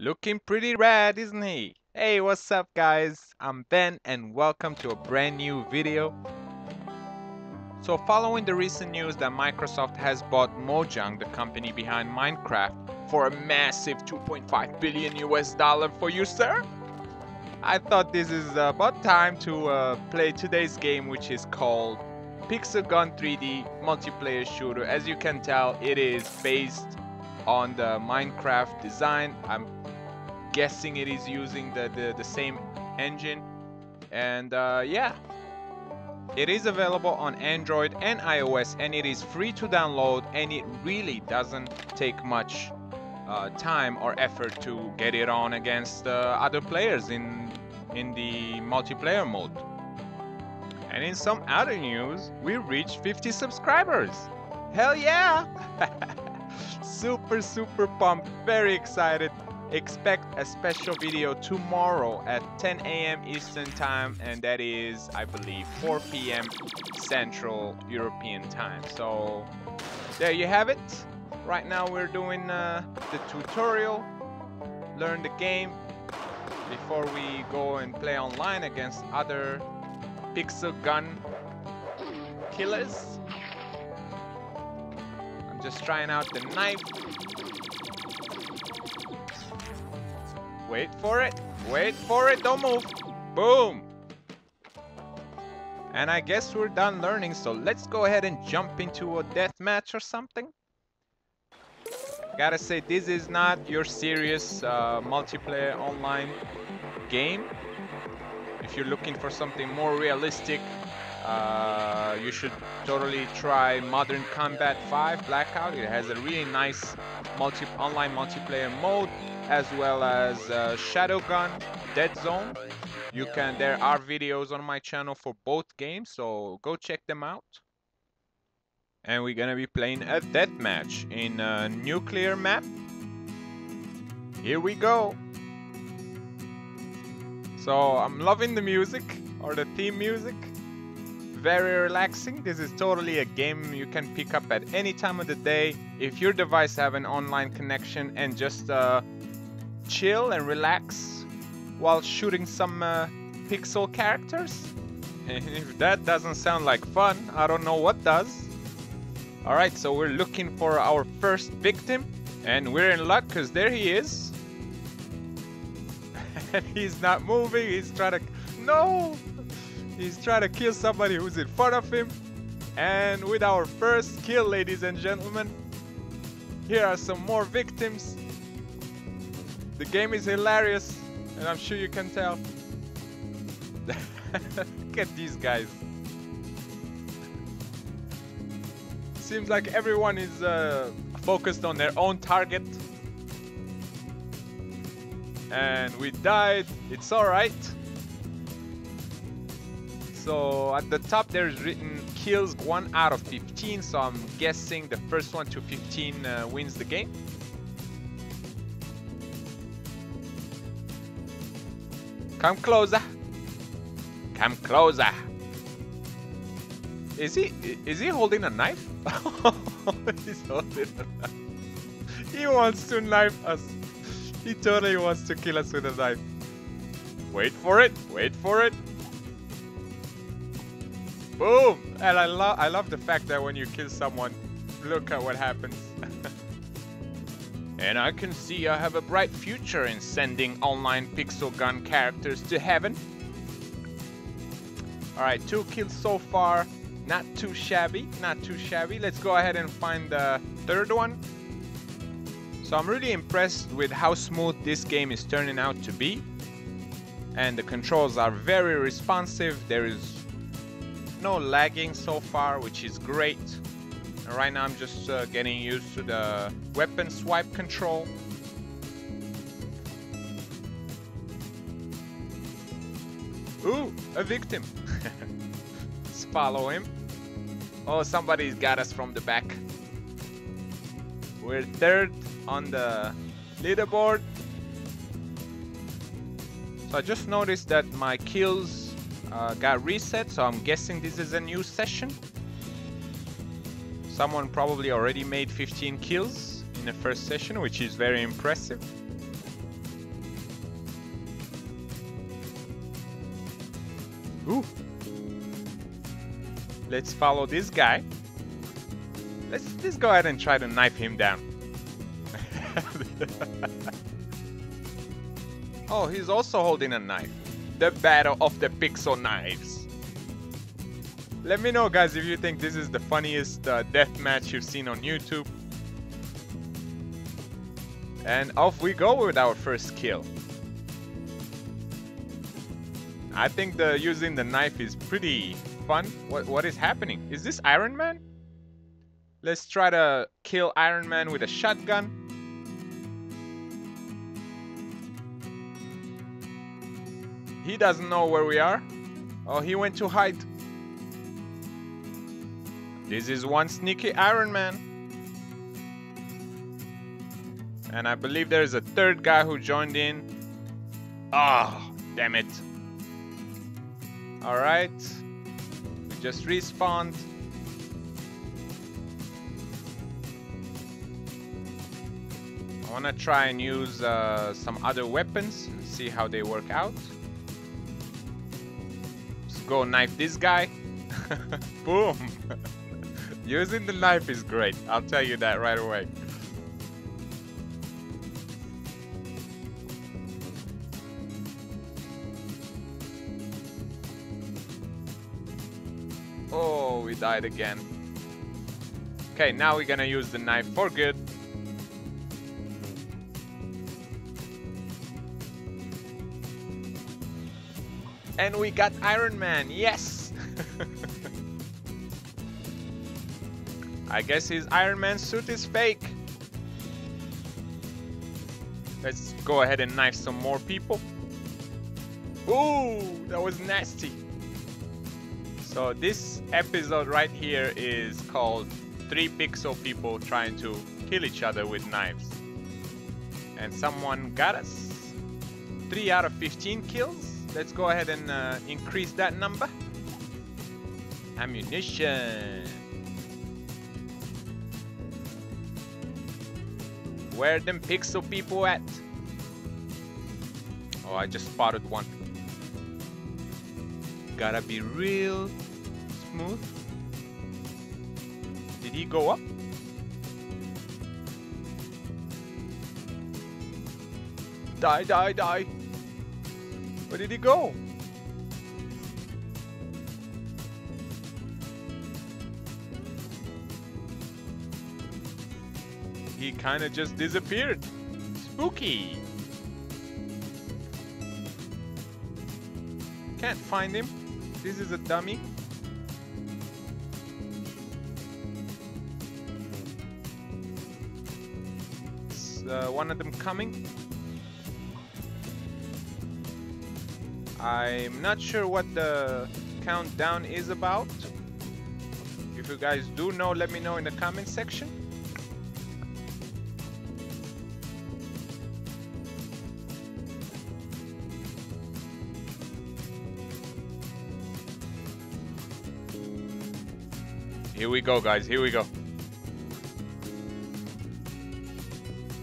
Looking pretty rad, isn't he? Hey, what's up guys? I'm Ben and welcome to a brand new video. So following the recent news that Microsoft has bought Mojang, the company behind Minecraft, for a massive 2.5 billion US dollar for you, sir? I thought this is about time to uh, play today's game, which is called Pixel Gun 3D multiplayer shooter. As you can tell, it is based on the Minecraft design. I'm guessing it is using the, the, the same engine. And uh, yeah, it is available on Android and iOS and it is free to download and it really doesn't take much uh, time or effort to get it on against uh, other players in, in the multiplayer mode. And in some other news, we reached 50 subscribers. Hell yeah! super, super pumped, very excited. Expect a special video tomorrow at 10 a.m. Eastern Time, and that is, I believe, 4 p.m. Central European Time. So, there you have it. Right now, we're doing uh, the tutorial, learn the game before we go and play online against other pixel gun killers. I'm just trying out the knife. Wait for it. Wait for it. Don't move. Boom. And I guess we're done learning, so let's go ahead and jump into a death match or something. Gotta say, this is not your serious uh, multiplayer online game. If you're looking for something more realistic, uh, you should totally try Modern Combat 5 Blackout. It has a really nice multi online multiplayer mode as well as uh, Shadowgun, Dead Zone. You can. There are videos on my channel for both games, so go check them out. And we're gonna be playing a death match in a nuclear map. Here we go. So I'm loving the music or the theme music. Very relaxing. This is totally a game you can pick up at any time of the day if your device have an online connection and just uh, chill and relax while shooting some uh, pixel characters. If that doesn't sound like fun, I don't know what does. Alright, so we're looking for our first victim. And we're in luck because there he is. and he's not moving, he's trying to... No! He's trying to kill somebody who's in front of him. And with our first kill, ladies and gentlemen, here are some more victims. The game is hilarious, and I'm sure you can tell. Look at these guys. Seems like everyone is uh, focused on their own target. And we died. It's alright. So at the top there's written kills 1 out of 15. So I'm guessing the first one to 15 uh, wins the game. Come closer. Come closer. Is he is he holding a knife? He's holding a knife. He wants to knife us. He totally wants to kill us with a knife. Wait for it. Wait for it. Boom! And I love I love the fact that when you kill someone, look at what happens. And I can see I have a bright future in sending online pixel gun characters to heaven. Alright, two kills so far. Not too shabby, not too shabby. Let's go ahead and find the third one. So I'm really impressed with how smooth this game is turning out to be. And the controls are very responsive. There is no lagging so far, which is great. Right now I'm just uh, getting used to the weapon swipe control. Ooh, a victim. Let's follow him. Oh, somebody's got us from the back. We're third on the leaderboard. So I just noticed that my kills uh, got reset, so I'm guessing this is a new session. Someone probably already made 15 kills in the first session, which is very impressive. Ooh. Let's follow this guy. Let's, let's go ahead and try to knife him down. oh, he's also holding a knife. The battle of the pixel knives. Let me know, guys, if you think this is the funniest uh, death match you've seen on YouTube. And off we go with our first kill. I think the using the knife is pretty fun. What what is happening? Is this Iron Man? Let's try to kill Iron Man with a shotgun. He doesn't know where we are. Oh, he went to hide. This is one sneaky Iron Man. And I believe there's a third guy who joined in. Ah, oh, damn it. Alright. We just respawned. I want to try and use uh, some other weapons and see how they work out. Let's go knife this guy. Boom! Using the knife is great, I'll tell you that right away. Oh, we died again. Okay, now we're gonna use the knife for good. And we got Iron Man, yes! I guess his Iron Man suit is fake. Let's go ahead and knife some more people. Ooh, that was nasty. So this episode right here is called 3 pixel people trying to kill each other with knives. And someone got us. 3 out of 15 kills. Let's go ahead and uh, increase that number. Ammunition. Where them pixel people at? Oh, I just spotted one. Gotta be real smooth. Did he go up? Die, die, die. Where did he go? He kind of just disappeared. Spooky. Can't find him. This is a dummy. Uh, one of them coming? I'm not sure what the countdown is about. If you guys do know, let me know in the comment section. Here we go, guys. Here we go.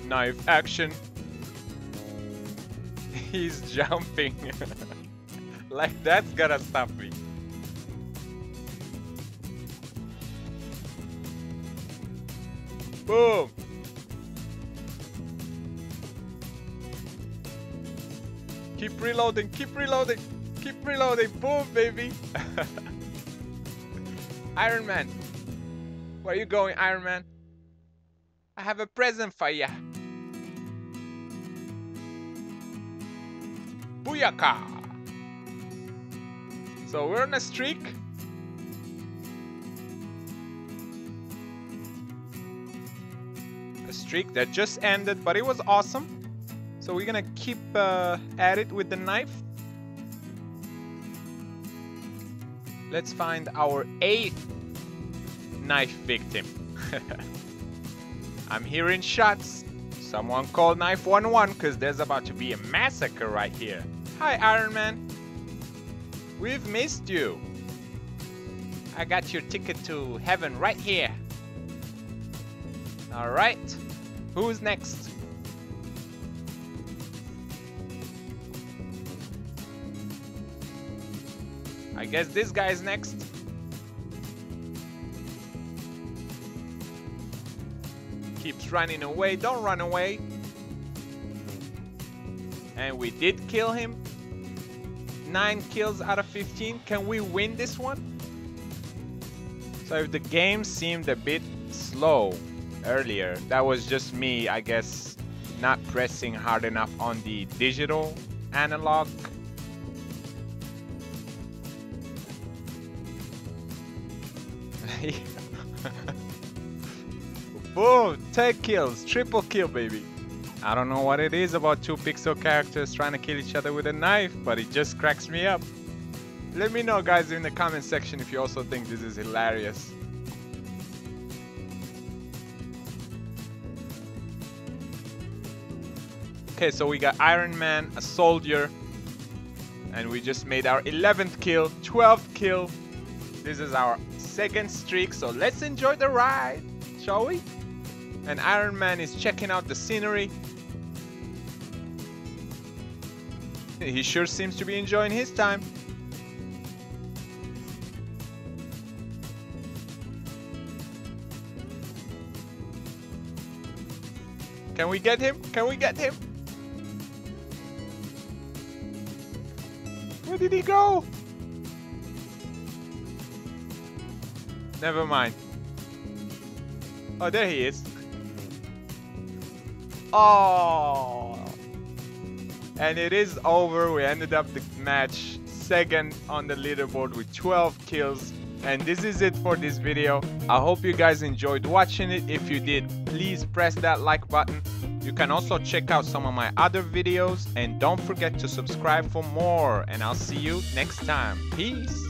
Knife action. He's jumping. like that's gonna stop me. Boom. Keep reloading, keep reloading, keep reloading. Boom, baby. Iron Man. Where are you going, Iron Man? I have a present for ya. Booyaka! So we're on a streak. A streak that just ended, but it was awesome. So we're gonna keep uh, at it with the knife. Let's find our eighth knife victim. I'm hearing shots. Someone call 911 because there's about to be a massacre right here. Hi, Iron Man. We've missed you. I got your ticket to heaven right here. Alright. Who's next? I guess this guy is next. Keeps running away. Don't run away. And we did kill him. 9 kills out of 15. Can we win this one? So if the game seemed a bit slow earlier, that was just me, I guess, not pressing hard enough on the digital analog. Boom! 10 kills, triple kill, baby. I don't know what it is about two pixel characters trying to kill each other with a knife, but it just cracks me up. Let me know guys in the comment section if you also think this is hilarious. Okay, so we got Iron Man, a soldier, and we just made our 11th kill, 12th kill. This is our second streak, so let's enjoy the ride, shall we? And Iron Man is checking out the scenery. He sure seems to be enjoying his time. Can we get him? Can we get him? Where did he go? Never mind. Oh, there he is. Oh. And it is over. We ended up the match second on the leaderboard with 12 kills. And this is it for this video. I hope you guys enjoyed watching it. If you did, please press that like button. You can also check out some of my other videos and don't forget to subscribe for more and I'll see you next time. Peace!